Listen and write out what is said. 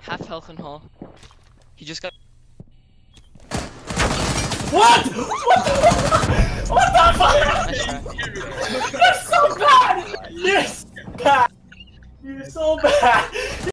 half health in hall. He just got. What? What the fuck? What the fuck? You're so bad! You're so bad! You're so bad!